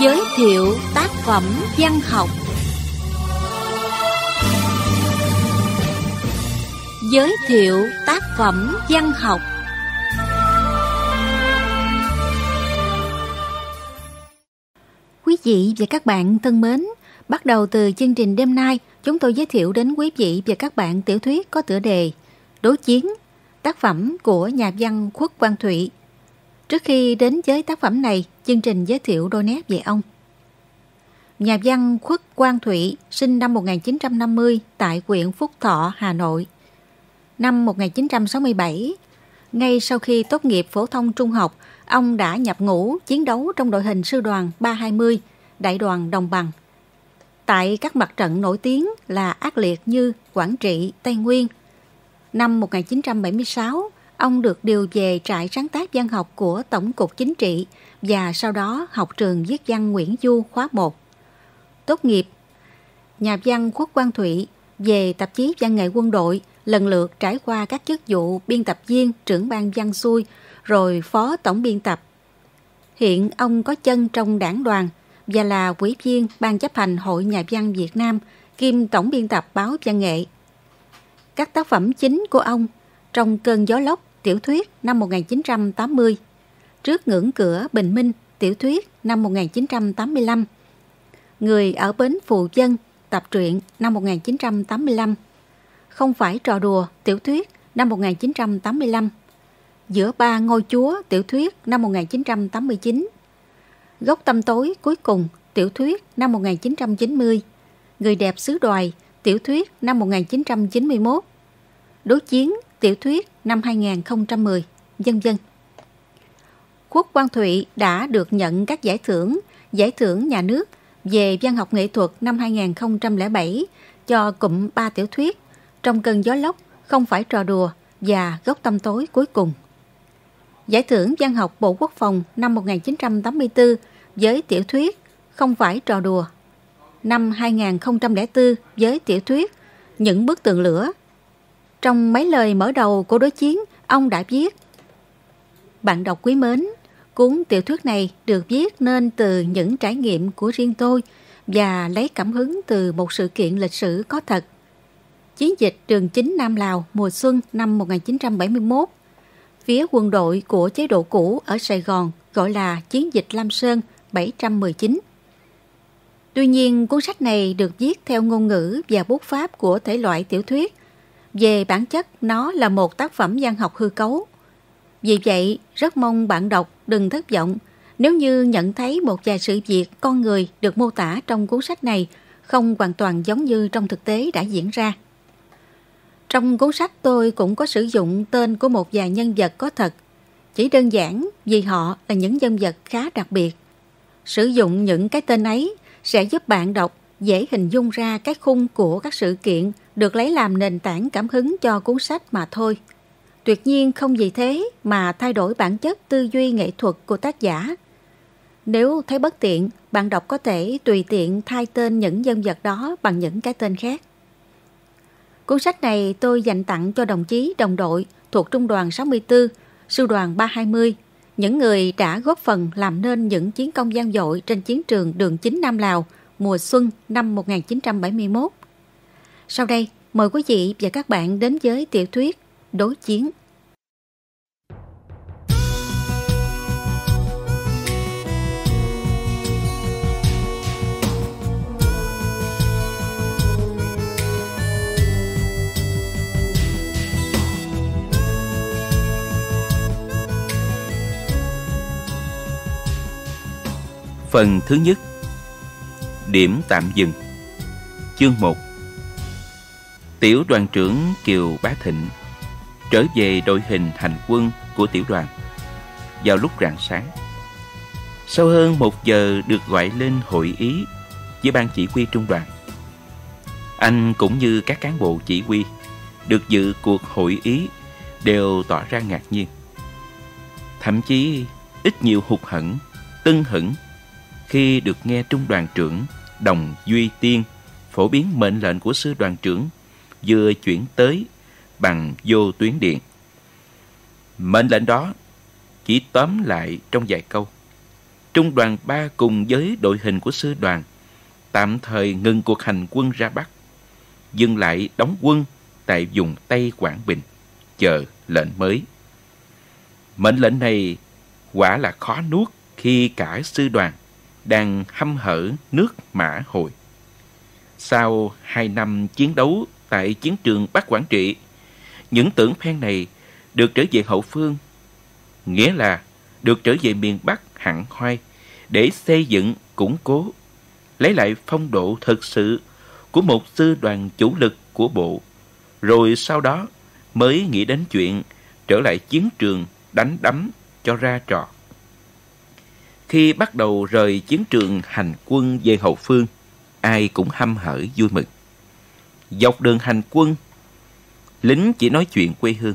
Giới thiệu tác phẩm văn học Giới thiệu tác phẩm văn học Quý vị và các bạn thân mến, bắt đầu từ chương trình đêm nay, chúng tôi giới thiệu đến quý vị và các bạn tiểu thuyết có tựa đề Đối chiến, tác phẩm của nhà văn Khuất Quang Thụy. Trước khi đến với tác phẩm này, chương trình giới thiệu đôi nét về ông. Nhà văn Khuất Quang Thụy sinh năm 1950 tại huyện Phúc Thọ, Hà Nội. Năm 1967, ngay sau khi tốt nghiệp phổ thông trung học, ông đã nhập ngũ chiến đấu trong đội hình sư đoàn 320, đại đoàn Đồng Bằng. Tại các mặt trận nổi tiếng là ác liệt như Quảng Trị, Tây Nguyên. Năm 1976, ông được điều về trại sáng tác văn học của Tổng cục Chính trị và sau đó học trường viết văn Nguyễn Du khóa 1. Tốt nghiệp, nhà văn Quốc Quang Thụy về tạp chí văn nghệ quân đội lần lượt trải qua các chức vụ biên tập viên, trưởng ban văn xuôi, rồi phó tổng biên tập. Hiện ông có chân trong đảng đoàn và là ủy viên ban chấp hành Hội Nhà văn Việt Nam, kiêm tổng biên tập báo văn nghệ. Các tác phẩm chính của ông trong cơn gió lốc tiểu thuyết năm 1980, trước ngưỡng cửa bình minh tiểu thuyết năm 1985, Người ở bến Phù Dân tập truyện năm 1985, Không phải trò đùa tiểu thuyết năm 1985, Giữa ba ngôi chúa tiểu thuyết năm 1989, Gốc tâm tối cuối cùng tiểu thuyết năm 1990, Người đẹp xứ đoài tiểu thuyết năm 1991, Đối chiến tiểu thuyết năm 2010, dân dân. Quốc Quang Thụy đã được nhận các giải thưởng, giải thưởng nhà nước về văn học nghệ thuật năm 2007 cho cụm ba tiểu thuyết Trong cơn gió lốc, Không phải trò đùa và Gốc tâm tối cuối cùng. Giải thưởng văn học Bộ Quốc phòng năm 1984 với tiểu thuyết Không phải trò đùa. Năm 2004 với tiểu thuyết Những bức tường lửa trong mấy lời mở đầu của đối chiến, ông đã viết Bạn đọc quý mến, cuốn tiểu thuyết này được viết nên từ những trải nghiệm của riêng tôi và lấy cảm hứng từ một sự kiện lịch sử có thật. Chiến dịch Trường Chính Nam Lào mùa xuân năm 1971 Phía quân đội của chế độ cũ ở Sài Gòn gọi là Chiến dịch Lam Sơn 719. Tuy nhiên, cuốn sách này được viết theo ngôn ngữ và bút pháp của thể loại tiểu thuyết về bản chất, nó là một tác phẩm văn học hư cấu. Vì vậy, rất mong bạn đọc đừng thất vọng nếu như nhận thấy một vài sự việc con người được mô tả trong cuốn sách này không hoàn toàn giống như trong thực tế đã diễn ra. Trong cuốn sách tôi cũng có sử dụng tên của một vài nhân vật có thật, chỉ đơn giản vì họ là những nhân vật khá đặc biệt. Sử dụng những cái tên ấy sẽ giúp bạn đọc dễ hình dung ra cái khung của các sự kiện được lấy làm nền tảng cảm hứng cho cuốn sách mà thôi. Tuyệt nhiên không vì thế mà thay đổi bản chất tư duy nghệ thuật của tác giả. Nếu thấy bất tiện, bạn đọc có thể tùy tiện thay tên những nhân vật đó bằng những cái tên khác. Cuốn sách này tôi dành tặng cho đồng chí đồng đội thuộc Trung đoàn 64, Sư đoàn 320, những người đã góp phần làm nên những chiến công gian dội trên chiến trường đường chính Nam Lào mùa xuân năm 1971. Sau đây, mời quý vị và các bạn đến với tiểu thuyết Đối chiến. Phần thứ nhất. Điểm tạm dừng. Chương 1 Tiểu đoàn trưởng Kiều Bá Thịnh trở về đội hình hành quân của tiểu đoàn vào lúc rạng sáng. Sau hơn một giờ được gọi lên hội ý với ban chỉ huy trung đoàn. Anh cũng như các cán bộ chỉ huy được dự cuộc hội ý đều tỏ ra ngạc nhiên. Thậm chí ít nhiều hụt hẫng, tưng hững khi được nghe trung đoàn trưởng Đồng Duy Tiên phổ biến mệnh lệnh của sư đoàn trưởng vừa chuyển tới bằng vô tuyến điện. Mệnh lệnh đó chỉ tóm lại trong vài câu. trung đoàn 3 cùng với đội hình của sư đoàn tạm thời ngừng cuộc hành quân ra Bắc, dừng lại đóng quân tại vùng Tây Quảng Bình, chờ lệnh mới. Mệnh lệnh này quả là khó nuốt khi cả sư đoàn đang hăm hở nước Mã Hồi. Sau hai năm chiến đấu tại chiến trường Bắc Quảng Trị, những tưởng phen này được trở về hậu phương, nghĩa là được trở về miền Bắc hẳn hoai để xây dựng, củng cố, lấy lại phong độ thực sự của một sư đoàn chủ lực của bộ, rồi sau đó mới nghĩ đến chuyện trở lại chiến trường đánh đấm cho ra trò. Khi bắt đầu rời chiến trường hành quân về hậu phương, ai cũng hăm hở vui mừng. Dọc đường hành quân, lính chỉ nói chuyện quê hương.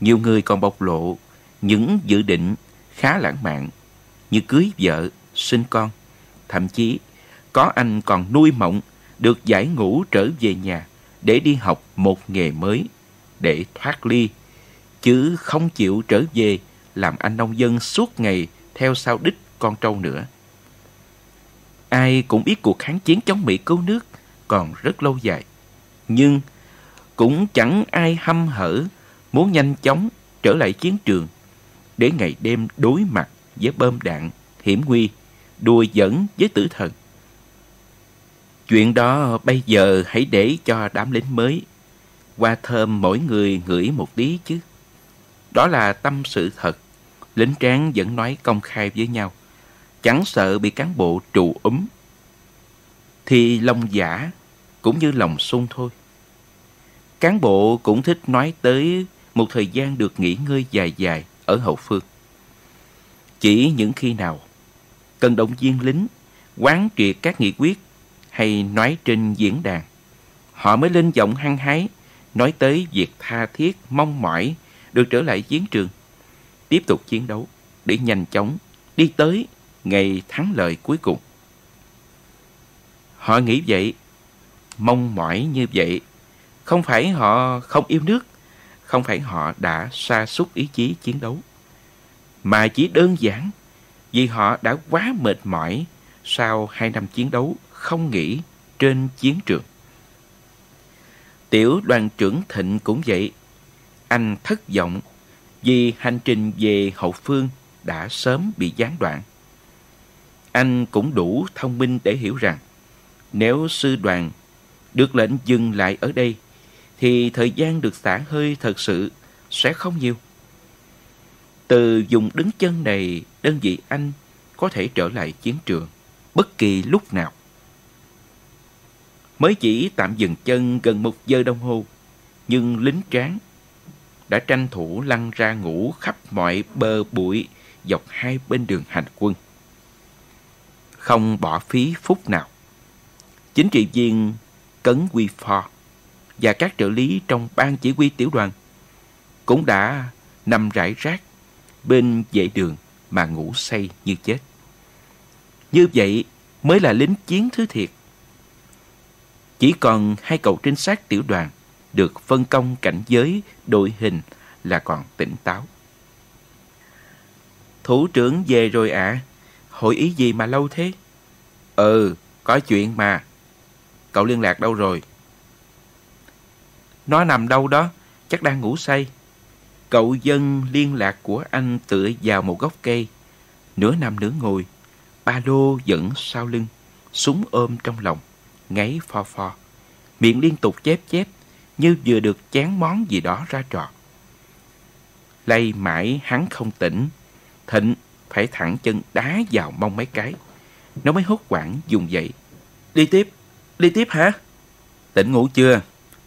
Nhiều người còn bộc lộ những dự định khá lãng mạn như cưới vợ, sinh con. Thậm chí có anh còn nuôi mộng được giải ngũ trở về nhà để đi học một nghề mới để thoát ly, chứ không chịu trở về làm anh nông dân suốt ngày theo sau đích con trâu nữa. Ai cũng biết cuộc kháng chiến chống Mỹ cứu nước còn rất lâu dài. Nhưng cũng chẳng ai hăm hở muốn nhanh chóng trở lại chiến trường để ngày đêm đối mặt với bom đạn, hiểm nguy, đùa giỡn với tử thần. Chuyện đó bây giờ hãy để cho đám lính mới qua thơm mỗi người ngửi một tí chứ. Đó là tâm sự thật. Lính tráng vẫn nói công khai với nhau. Chẳng sợ bị cán bộ trụ úm. Thì lòng giả cũng như lòng sung thôi. Cán bộ cũng thích nói tới một thời gian được nghỉ ngơi dài dài ở hậu phương. Chỉ những khi nào cần động viên lính, quán triệt các nghị quyết hay nói trên diễn đàn, họ mới lên giọng hăng hái nói tới việc tha thiết mong mỏi được trở lại chiến trường, tiếp tục chiến đấu để nhanh chóng đi tới ngày thắng lợi cuối cùng. Họ nghĩ vậy, mong mỏi như vậy, không phải họ không yêu nước, không phải họ đã sa sút ý chí chiến đấu, mà chỉ đơn giản vì họ đã quá mệt mỏi sau hai năm chiến đấu không nghỉ trên chiến trường. Tiểu đoàn trưởng Thịnh cũng vậy. Anh thất vọng vì hành trình về hậu phương đã sớm bị gián đoạn. Anh cũng đủ thông minh để hiểu rằng nếu sư đoàn được lệnh dừng lại ở đây thì thời gian được xả hơi thật sự sẽ không nhiều. Từ dùng đứng chân này, đơn vị anh có thể trở lại chiến trường bất kỳ lúc nào. Mới chỉ tạm dừng chân gần một giờ đồng hồ, nhưng lính tráng đã tranh thủ lăn ra ngủ khắp mọi bờ bụi dọc hai bên đường hành quân. Không bỏ phí phút nào. Chính trị viên Cấn Quy Phò và các trợ lý trong ban chỉ huy tiểu đoàn cũng đã nằm rải rác bên vệ đường mà ngủ say như chết. Như vậy mới là lính chiến thứ thiệt. Chỉ còn hai cậu trinh sát tiểu đoàn được phân công cảnh giới đội hình là còn tỉnh táo. Thủ trưởng về rồi ạ. À. Hội ý gì mà lâu thế? Ừ, có chuyện mà. Cậu liên lạc đâu rồi? Nó nằm đâu đó, chắc đang ngủ say. Cậu dân liên lạc của anh tựa vào một gốc cây, nửa nằm nửa ngồi, ba lô dẫn sau lưng, súng ôm trong lòng, ngáy pho pho. Miệng liên tục chép chép, như vừa được chán món gì đó ra trò. Lay mãi hắn không tỉnh, Thịnh phải thẳng chân đá vào mông mấy cái. Nó mới hốt quảng dùng dậy. Đi tiếp, đi tiếp hả? Tỉnh ngủ chưa?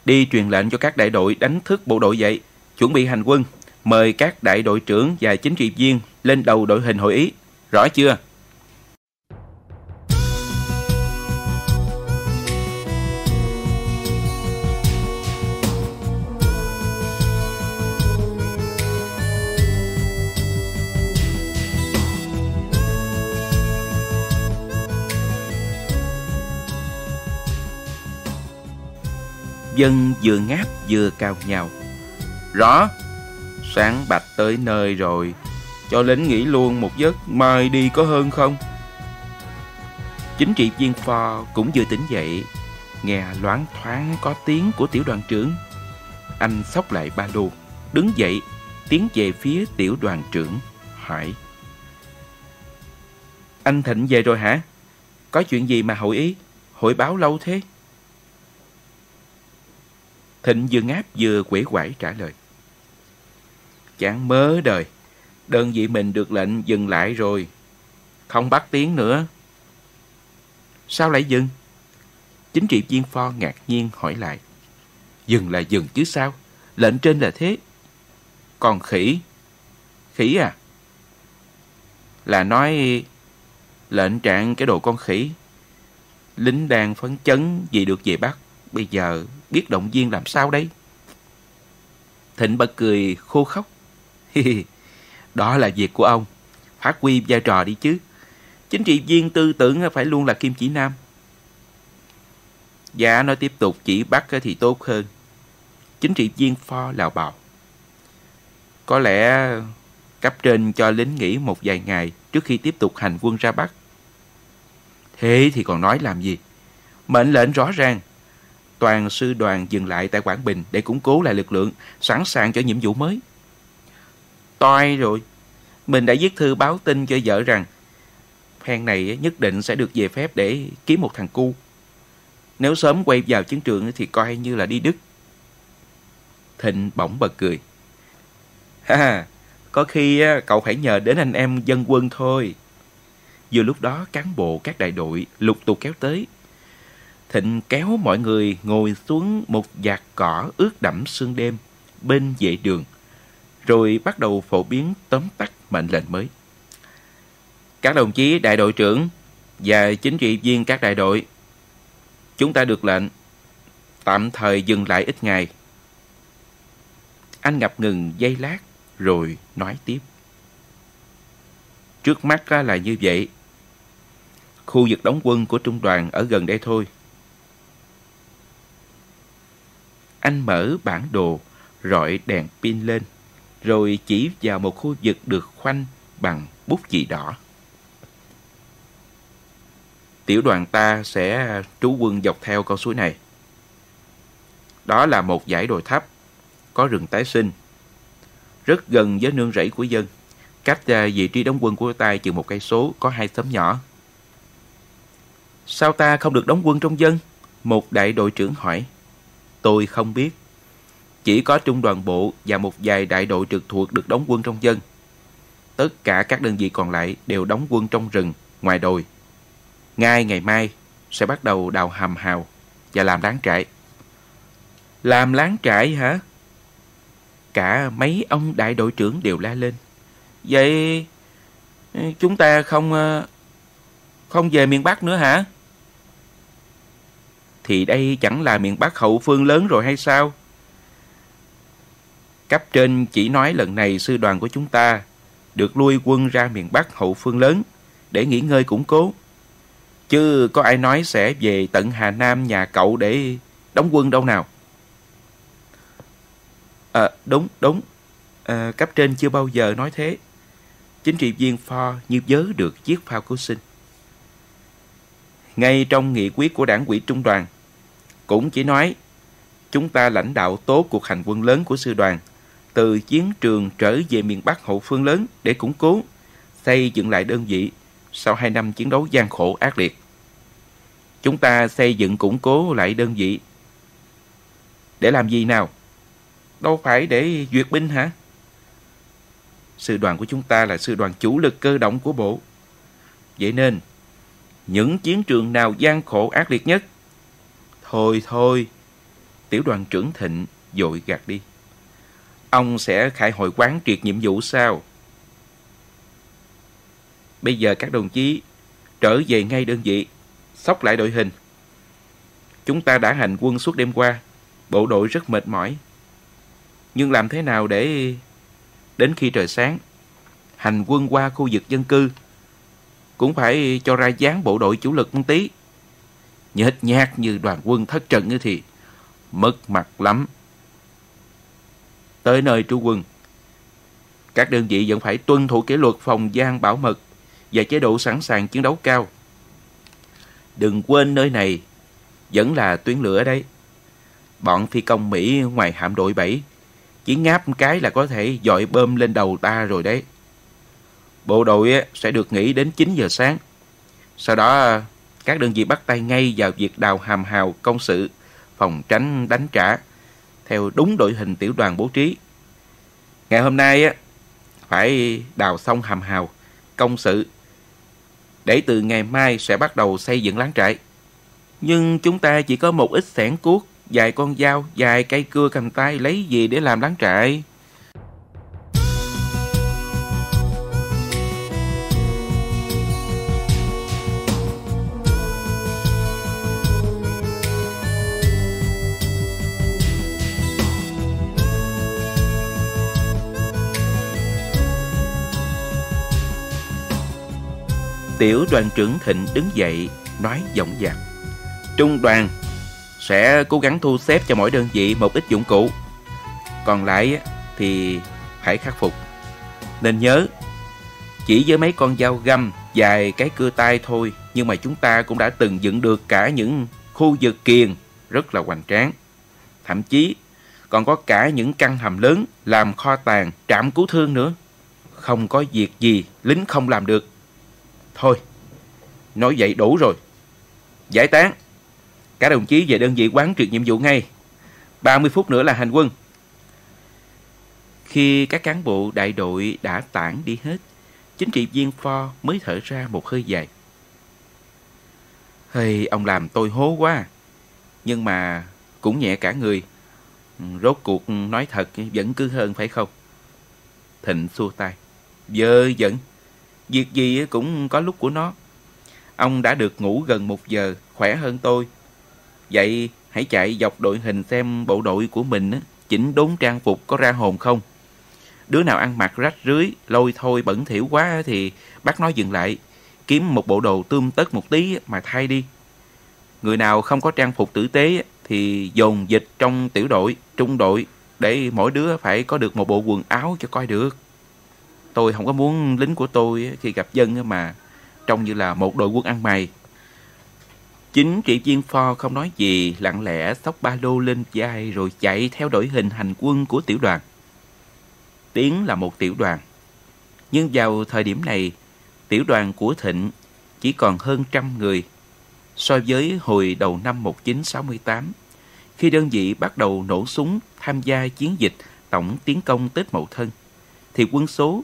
Đi truyền lệnh cho các đại đội đánh thức bộ đội dậy. Chuẩn bị hành quân. Mời các đại đội trưởng và chính trị viên lên đầu đội hình hội ý. Rõ chưa? Dân vừa ngáp vừa cao nhau. Rõ, sáng bạch tới nơi rồi, Cho lính nghỉ luôn một giấc Mai đi có hơn không? Chính trị viên Pho cũng vừa tỉnh dậy Nghe loáng thoáng có tiếng của tiểu đoàn trưởng. Anh xốc lại ba lô Đứng dậy Tiến về phía tiểu đoàn trưởng Hỏi. Anh Thịnh về rồi hả? Có chuyện gì mà hội ý? Hội báo lâu thế. Thịnh vừa ngáp vừa quể quải trả lời. Chẳng mớ đời, Đơn vị mình được lệnh dừng lại rồi, Không bắt tiếng nữa. Sao lại dừng? Chính trị viên Pho ngạc nhiên hỏi lại. Dừng là dừng chứ sao? Lệnh trên là thế. Còn khỉ? Khỉ à? Là nói Lệnh trạng cái đồ con khỉ. Lính đang phấn chấn vì được về Bắc, Bây giờ biết động viên làm sao đấy Thịnh bật cười khô khóc. Đó là việc của ông. Phát huy vai trò đi chứ. Chính trị viên tư tưởng phải luôn là kim chỉ nam. Dạ nó tiếp tục chỉ bắt thì tốt hơn. Chính trị viên pho lào bào. Có lẽ cấp trên cho lính nghỉ một vài ngày Trước khi tiếp tục hành quân ra Bắc. Thế thì còn nói làm gì? Mệnh lệnh rõ ràng. Toàn sư đoàn dừng lại tại Quảng Bình Để củng cố lại lực lượng Sẵn sàng cho nhiệm vụ mới. Toi rồi. Mình đã viết thư báo tin cho vợ rằng Phen này nhất định sẽ được về phép để kiếm một thằng cu. Nếu sớm quay vào chiến trường thì coi như là đi Đức Thịnh bỗng bật cười. Ha, có khi cậu phải nhờ đến anh em dân quân thôi. Vừa lúc đó cán bộ các đại đội lục tục kéo tới. Thịnh kéo mọi người ngồi xuống một vạt cỏ ướt đẫm sương đêm bên vệ đường rồi bắt đầu phổ biến tóm tắt mệnh lệnh mới. Các đồng chí đại đội trưởng và chính trị viên các đại đội, chúng ta được lệnh tạm thời dừng lại ít ngày. Anh ngập ngừng giây lát rồi nói tiếp. Trước mắt là như vậy. Khu vực đóng quân của trung đoàn ở gần đây thôi. Anh mở bản đồ, rọi đèn pin lên rồi chỉ vào một khu vực được khoanh bằng bút chì đỏ. Tiểu đoàn ta sẽ trú quân dọc theo con suối này. Đó là một dãy đồi thấp, có rừng tái sinh, rất gần với nương rẫy của dân. Cách à, vị trí đóng quân của ta chừng một cây số có hai xóm nhỏ. Sao ta không được đóng quân trong dân? Một đại đội trưởng hỏi. Tôi không biết. Chỉ có trung đoàn bộ và một vài đại đội trực thuộc được đóng quân trong dân. Tất cả các đơn vị còn lại đều đóng quân trong rừng, ngoài đồi. Ngay ngày mai sẽ bắt đầu đào hầm hào và làm láng trại. Làm láng trại hả? Cả mấy ông đại đội trưởng đều la lên. Vậy chúng ta không ờ, không về miền Bắc nữa hả? Thì đây chẳng là miền Bắc hậu phương lớn rồi hay sao? Cấp trên chỉ nói lần này sư đoàn của chúng ta được lui quân ra miền Bắc hậu phương lớn để nghỉ ngơi củng cố. Chứ có ai nói sẽ về tận Hà Nam nhà cậu để đóng quân đâu nào? À, đúng, đúng. À, cấp trên chưa bao giờ nói thế. Chính trị viên Pho như nhớ được chiếc phao cứu sinh. Ngay trong nghị quyết của đảng quỹ trung đoàn, cũng chỉ nói chúng ta lãnh đạo tốt cuộc hành quân lớn của sư đoàn từ chiến trường trở về miền Bắc hậu phương lớn để củng cố, xây dựng lại đơn vị sau hai năm chiến đấu gian khổ ác liệt. Chúng ta xây dựng củng cố lại đơn vị. Để làm gì nào? Đâu phải để duyệt binh hả? Sư đoàn của chúng ta là sư đoàn chủ lực cơ động của bộ. Vậy nên, những chiến trường nào gian khổ ác liệt nhất? Thôi thôi, tiểu đoàn trưởng Thịnh dội gạt đi. Ông sẽ khai hội quán triệt nhiệm vụ sao? Bây giờ các đồng chí trở về ngay đơn vị, sóc lại đội hình. Chúng ta đã hành quân suốt đêm qua, bộ đội rất mệt mỏi. Nhưng làm thế nào để đến khi trời sáng, hành quân qua khu vực dân cư, cũng phải cho ra dáng bộ đội chủ lực một tí nhếch nhát như đoàn quân thất trận thì mất mặt lắm tới nơi trú quân. Các đơn vị vẫn phải tuân thủ kỷ luật phòng gian bảo mật và chế độ sẵn sàng chiến đấu cao. Đừng quên nơi này vẫn là tuyến lửa đấy. Bọn phi công Mỹ ngoài hạm đội 7 chỉ ngáp cái là có thể dội bơm lên đầu ta rồi đấy. Bộ đội sẽ được nghỉ đến 9 giờ sáng. Sau đó các đơn vị bắt tay ngay vào việc đào hàm hào công sự, phòng tránh đánh trả, theo đúng đội hình tiểu đoàn bố trí. Ngày hôm nay á, phải đào xong hàm hào, công sự, để từ ngày mai sẽ bắt đầu xây dựng láng trại. Nhưng chúng ta chỉ có một ít sẻn cuốc, vài con dao, vài cây cưa cầm tay lấy gì để làm láng trại. Tiểu đoàn trưởng Thịnh đứng dậy, nói giọng dạc. Trung đoàn sẽ cố gắng thu xếp cho mỗi đơn vị một ít dụng cụ. Còn lại thì phải khắc phục. Nên nhớ, chỉ với mấy con dao găm, dài cái cưa tay thôi, nhưng mà chúng ta cũng đã từng dựng được cả những khu vực kiền rất là hoành tráng. Thậm chí còn có cả những căn hầm lớn làm kho tàng, trạm cứu thương nữa. Không có việc gì lính không làm được. Thôi, nói vậy đủ rồi. Giải tán. Cả đồng chí về đơn vị quán triệt nhiệm vụ ngay. 30 phút nữa là hành quân. Khi các cán bộ đại đội đã tản đi hết, chính trị viên Pho mới thở ra một hơi dài. Hey, ông làm tôi hố quá. Nhưng mà cũng nhẹ cả người. Rốt cuộc nói thật vẫn cứ hơn phải không? Thịnh xua tay. Dơ dẫn. Việc gì cũng có lúc của nó. Ông đã được ngủ gần một giờ, khỏe hơn tôi. Vậy hãy chạy dọc đội hình xem bộ đội của mình chỉnh đốn trang phục có ra hồn không. Đứa nào ăn mặc rách rưới, lôi thôi bẩn thỉu quá thì bác nói dừng lại. Kiếm một bộ đồ tươm tất một tí mà thay đi. Người nào không có trang phục tử tế thì dồn dịch trong tiểu đội, trung đội để mỗi đứa phải có được một bộ quần áo cho coi được. Tôi không có muốn lính của tôi khi gặp dân mà trông như là một đội quân ăn mày. Chính trị viên Pho không nói gì, lặng lẽ xốc ba lô lên vai rồi chạy theo đội hình hành quân của tiểu đoàn. Tiến là một tiểu đoàn. Nhưng vào thời điểm này, tiểu đoàn của Thịnh chỉ còn hơn trăm người so với hồi đầu năm 1968, khi đơn vị bắt đầu nổ súng tham gia chiến dịch tổng tiến công Tết Mậu Thân, thì quân số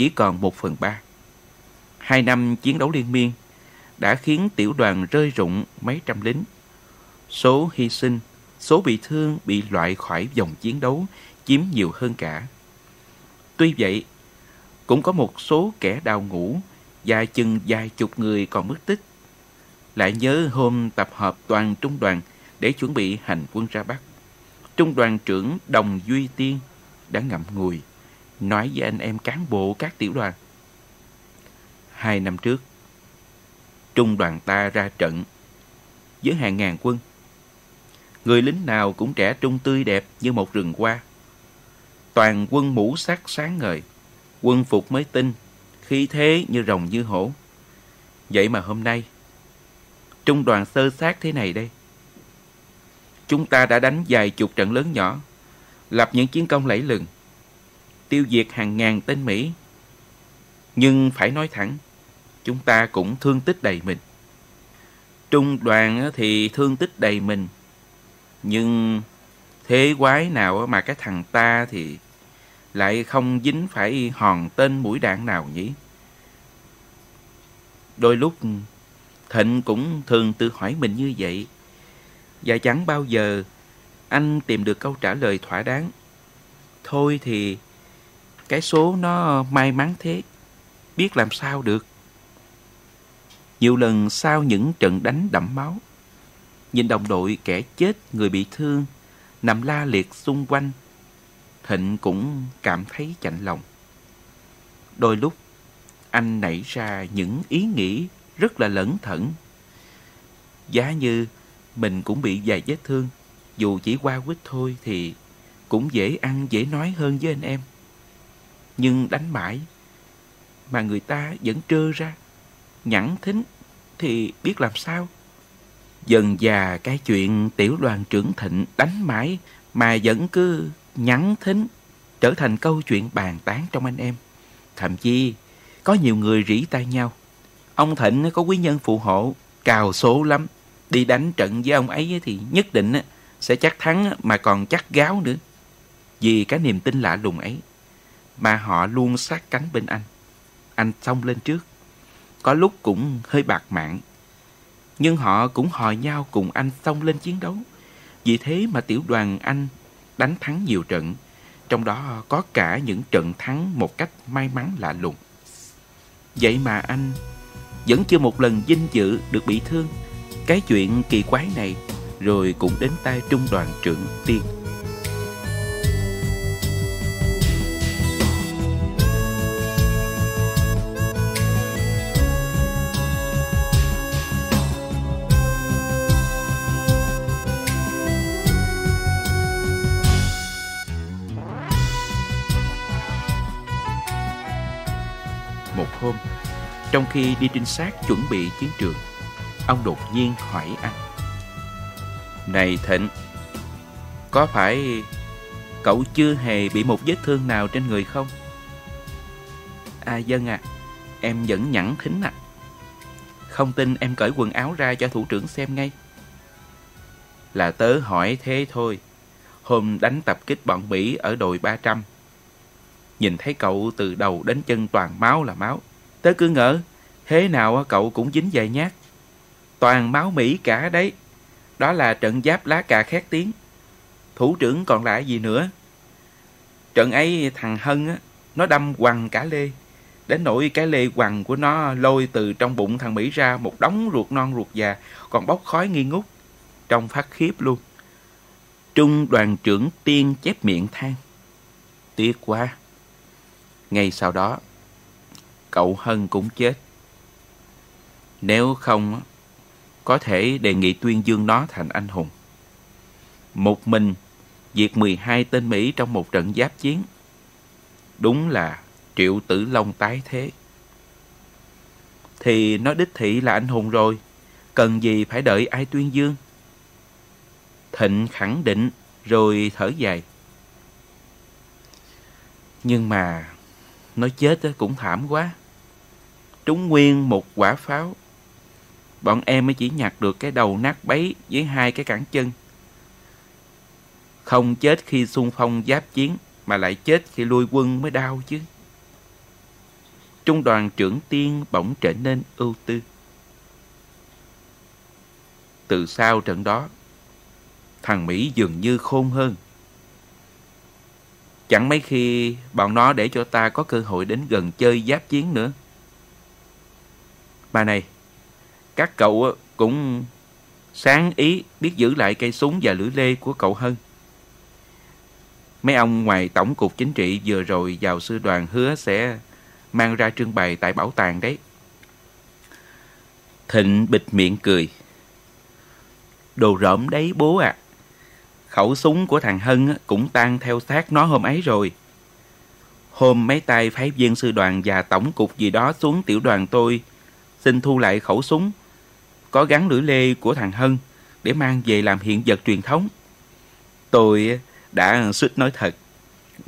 chỉ còn một phần ba. Hai năm chiến đấu liên miên đã khiến tiểu đoàn rơi rụng mấy trăm lính. Số hy sinh, số bị thương bị loại khỏi dòng chiến đấu chiếm nhiều hơn cả. Tuy vậy, cũng có một số kẻ đào ngũ và chừng vài chục người còn mất tích. Lại nhớ hôm tập hợp toàn trung đoàn để chuẩn bị hành quân ra Bắc. Trung đoàn trưởng Đồng Duy Tiên đã ngậm ngùi nói với anh em cán bộ các tiểu đoàn. Hai năm trước, trung đoàn ta ra trận với hàng ngàn quân. Người lính nào cũng trẻ trung tươi đẹp như một rừng hoa. Toàn quân mũ sắt sáng ngời, quân phục mới tinh, khí thế như rồng như hổ. Vậy mà hôm nay, trung đoàn sơ sát thế này đây. Chúng ta đã đánh vài chục trận lớn nhỏ, lập những chiến công lẫy lừng, tiêu diệt hàng ngàn tên Mỹ. Nhưng phải nói thẳng, chúng ta cũng thương tích đầy mình. Trung đoàn thì thương tích đầy mình, nhưng thế quái nào mà cái thằng ta thì lại không dính phải hòn tên mũi đạn nào nhỉ? Đôi lúc Thịnh cũng thường tự hỏi mình như vậy. Và chẳng bao giờ anh tìm được câu trả lời thỏa đáng. Thôi thì cái số nó may mắn thế, biết làm sao được. Nhiều lần sau những trận đánh đẫm máu, nhìn đồng đội kẻ chết, người bị thương, nằm la liệt xung quanh, Thịnh cũng cảm thấy chạnh lòng. Đôi lúc, anh nảy ra những ý nghĩ rất là lẩn thẩn. Giá như mình cũng bị vài vết thương, dù chỉ qua quýt thôi thì cũng dễ ăn dễ nói hơn với anh em nhưng đánh mãi mà người ta vẫn trơ ra, nhẵn thính thì biết làm sao. Dần già cái chuyện tiểu đoàn trưởng thịnh đánh mãi mà vẫn cứ nhắn thính trở thành câu chuyện bàn tán trong anh em. Thậm chí có nhiều người rỉ tay nhau. Ông Thịnh có quý nhân phụ hộ, cào số lắm. Đi đánh trận với ông ấy thì nhất định sẽ chắc thắng mà còn chắc gáo nữa. Vì cái niềm tin lạ lùng ấy mà họ luôn sát cánh bên anh. Anh xông lên trước. Có lúc cũng hơi bạc mạng. Nhưng họ cũng hò nhau cùng anh xông lên chiến đấu. Vì thế mà tiểu đoàn anh đánh thắng nhiều trận. Trong đó có cả những trận thắng một cách may mắn lạ lùng. Vậy mà anh vẫn chưa một lần vinh dự được bị thương. Cái chuyện kỳ quái này rồi cũng đến tay trung đoàn trưởng tiên. Trong khi đi trinh sát chuẩn bị chiến trường, ông đột nhiên hỏi anh. Này Thịnh, có phải cậu chưa hề bị một vết thương nào trên người không? À dân à, em vẫn nhẵn thính à. Không tin em cởi quần áo ra cho thủ trưởng xem ngay. Là tớ hỏi thế thôi. Hôm đánh tập kích bọn Mỹ ở đồi 300. Nhìn thấy cậu từ đầu đến chân toàn máu là máu. Tớ cứ ngỡ, thế nào cậu cũng dính vài nhát. Toàn máu Mỹ cả đấy. Đó là trận giáp lá cà khét tiếng. Thủ trưởng còn lại gì nữa? Trận ấy thằng Hân á, nó đâm quằn cả lê. Đến nỗi cái lê quằn của nó lôi từ trong bụng thằng Mỹ ra một đống ruột non ruột già, còn bốc khói nghi ngút. Trông phát khiếp luôn. Trung đoàn trưởng tiên chép miệng than. Tiếc quá. Ngay sau đó, cậu Hân cũng chết. Nếu không, có thể đề nghị tuyên dương nó thành anh hùng. Một mình diệt 12 tên Mỹ trong một trận giáp chiến. Đúng là triệu tử long tái thế. Thì nó đích thị là anh hùng rồi, cần gì phải đợi ai tuyên dương. Thịnh khẳng định rồi thở dài. Nhưng mà nó chết cũng thảm quá. Trúng nguyên một quả pháo bọn em mới chỉ nhặt được cái đầu nát bấy với hai cái cẳng chân. Không chết khi xung phong giáp chiến, mà lại chết khi lui quân mới đau chứ. Trung đoàn trưởng tiên bỗng trở nên ưu tư. Từ sau trận đó, thằng Mỹ dường như khôn hơn. Chẳng mấy khi bọn nó để cho ta có cơ hội đến gần chơi giáp chiến nữa. Bà này, các cậu ờ, cũng sáng ý biết giữ lại cây súng và lưỡi lê của cậu hơn. Mấy ông ngoài Tổng cục Chính trị vừa rồi vào sư đoàn hứa sẽ mang ra trưng bày tại bảo tàng đấy. Thịnh bịt miệng cười. Đồ rộm đấy bố ạ. À. Khẩu súng của thằng Hân ờ, cũng tan theo xác nó hôm ấy rồi. Hôm mấy tay phái viên sư đoàn và tổng cục gì đó xuống tiểu đoàn tôi xin thu lại khẩu súng có gắn lưỡi lê của thằng Hân để mang về làm hiện vật truyền thống. Tôi đã suýt nói thật.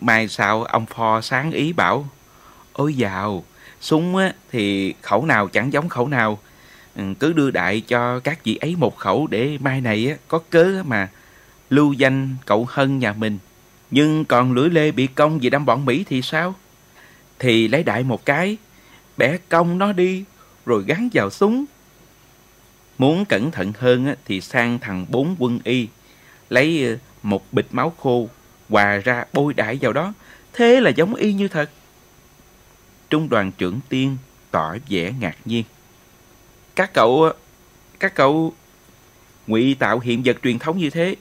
Mai sau ông Pho sáng ý bảo Ôi dào, súng thì khẩu nào chẳng giống khẩu nào. Ừ, cứ đưa đại cho các vị ấy một khẩu để mai này có cớ mà lưu danh cậu Hân nhà mình. Nhưng còn lưỡi lê bị công vì đâm bọn Mỹ thì sao? Thì lấy đại một cái, bẻ cong nó đi, rồi gắn vào súng. Muốn cẩn thận hơn thì sang thằng bốn quân y, lấy ờ, một bịch máu khô, hòa ra bôi đại vào đó. Thế là giống y như thật. Trung đoàn trưởng tiên tỏ vẻ ngạc nhiên. Các cậu, ờ, các cậu ngụy tạo hiện vật truyền thống như thế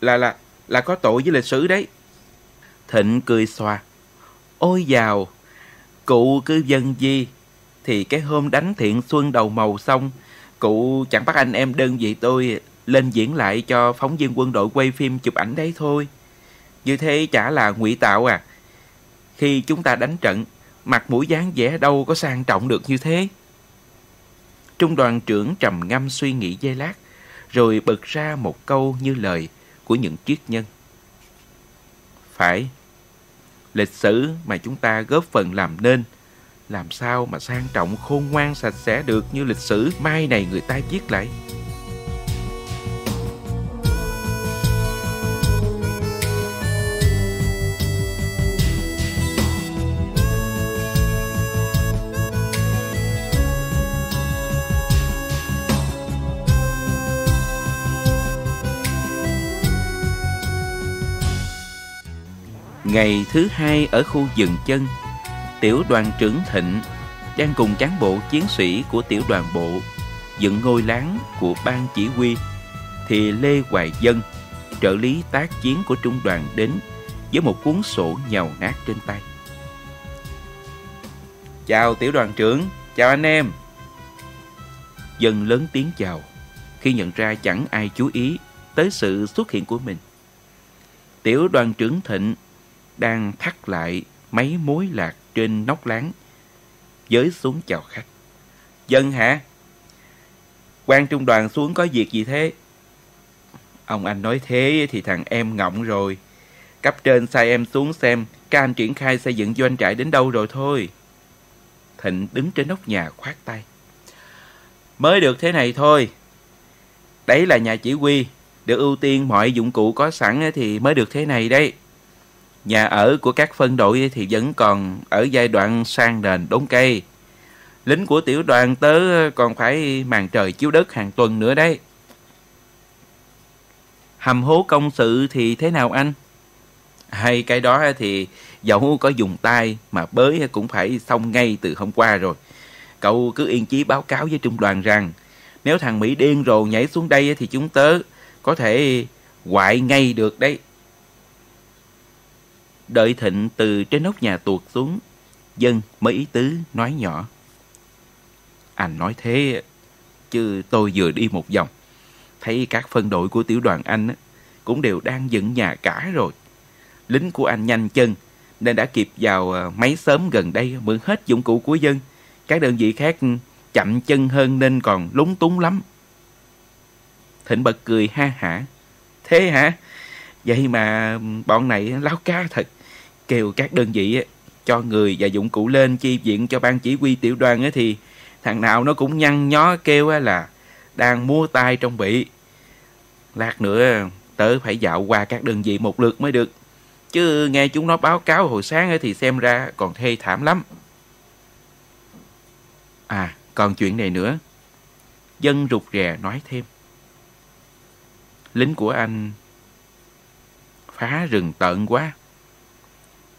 là là là có tội với lịch sử đấy. Thịnh cười xòa. Ôi dào, cụ cứ dân gì thì cái hôm đánh thiện xuân đầu màu xong Cụ chẳng bắt anh em đơn vị tôi lên diễn lại cho phóng viên quân đội quay phim chụp ảnh đấy thôi. Như thế chả là ngụy tạo à. Khi chúng ta đánh trận, mặt mũi dáng vẻ đâu có sang trọng được như thế. Trung đoàn trưởng trầm ngâm suy nghĩ giây lát, rồi bật ra một câu như lời của những triết nhân. Phải, lịch sử mà chúng ta góp phần làm nên, làm sao mà sang trọng khôn ngoan sạch sẽ được như lịch sử mai này người ta viết lại. Ngày thứ hai ở khu rừng chân, tiểu đoàn trưởng Thịnh đang cùng cán bộ chiến sĩ của tiểu đoàn bộ dựng ngôi láng của ban chỉ huy thì Lê Hoài Dân, trợ lý tác chiến của trung đoàn đến với một cuốn sổ nhàu nát trên tay. Chào tiểu đoàn trưởng, chào anh em. Dân lớn tiếng chào khi nhận ra chẳng ai chú ý tới sự xuất hiện của mình. Tiểu đoàn trưởng Thịnh đang thắt lại mấy mối lạc trên nóc láng, giới xuống chào khách. Dân hả? quan trung đoàn xuống có việc gì thế? Ông anh nói thế thì thằng em ngọng rồi. Cấp trên sai em xuống xem các anh triển khai xây dựng doanh trại đến đâu rồi thôi. Thịnh đứng trên nóc nhà khoát tay. Mới được thế này thôi. Đấy là nhà chỉ huy, được ưu tiên mọi dụng cụ có sẵn thì mới được thế này đấy. Nhà ở của các phân đội thì vẫn còn ở giai đoạn sang nền đốn cây. Lính của tiểu đoàn tớ còn phải màn trời chiếu đất hàng tuần nữa đấy. Hầm hố công sự thì thế nào anh? Hay cái đó thì dẫu có dùng tay mà bới cũng phải xong ngay từ hôm qua rồi. Cậu cứ yên chí báo cáo với trung đoàn rằng, nếu thằng Mỹ điên rồ nhảy xuống đây thì chúng tớ có thể hoại ngay được đấy. Đợi Thịnh từ trên nóc nhà tuột xuống, Dân mới ý tứ nói nhỏ. Anh nói thế, chứ tôi vừa đi một vòng. Thấy các phân đội của tiểu đoàn anh cũng đều đang dựng nhà cả rồi. Lính của anh nhanh chân, nên đã kịp vào à, mấy sớm gần đây mượn hết dụng cụ của dân. Các đơn vị khác chậm chân hơn nên còn lúng túng lắm. Thịnh bật cười ha hả. Thế hả? Vậy mà bọn này ừ, láo ca thật kêu các đơn vị cho người và dụng cụ lên chi viện cho ban chỉ huy tiểu đoàn thì thằng nào nó cũng nhăn nhó kêu là đang mua tay trong bị. Lát nữa tớ phải dạo qua các đơn vị một lượt mới được. Chứ nghe chúng nó báo cáo hồi sáng thì xem ra còn thê thảm lắm. À, còn chuyện này nữa. Dân rụt rè nói thêm. Lính của anh phá rừng tận quá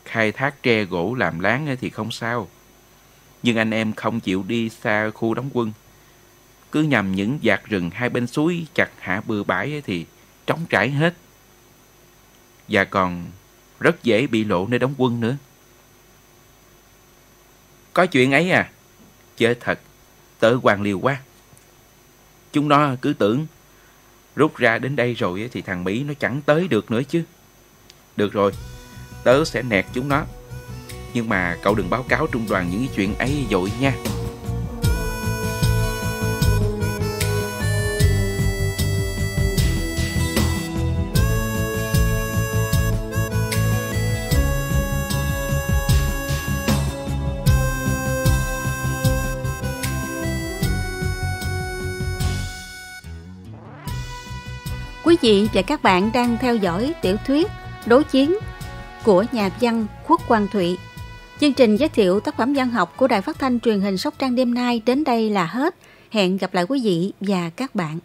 khai thác tre gỗ làm láng thì không sao. Nhưng anh em không chịu đi xa khu đóng quân. Cứ nhằm những vạt rừng hai bên suối chặt hạ bừa bãi thì trống trải hết. Và còn rất dễ bị lộ nơi đóng quân nữa. Có chuyện ấy à? chơi thật, tớ hoàng liều quá. Chúng nó cứ tưởng rút ra đến đây rồi thì thằng Mỹ nó chẳng tới được nữa chứ. Được rồi, tớ sẽ nẹt chúng nó. Nhưng mà cậu đừng báo cáo trung đoàn những chuyện ấy dội nha. Quý vị và các bạn đang theo dõi tiểu thuyết Đối chiến của nhà văn Khuất Quang Thụy. Chương trình giới thiệu tác phẩm văn học của Đài Phát thanh truyền hình Sóc Trăng đêm nay đến đây là hết. Hẹn gặp lại quý vị và các bạn.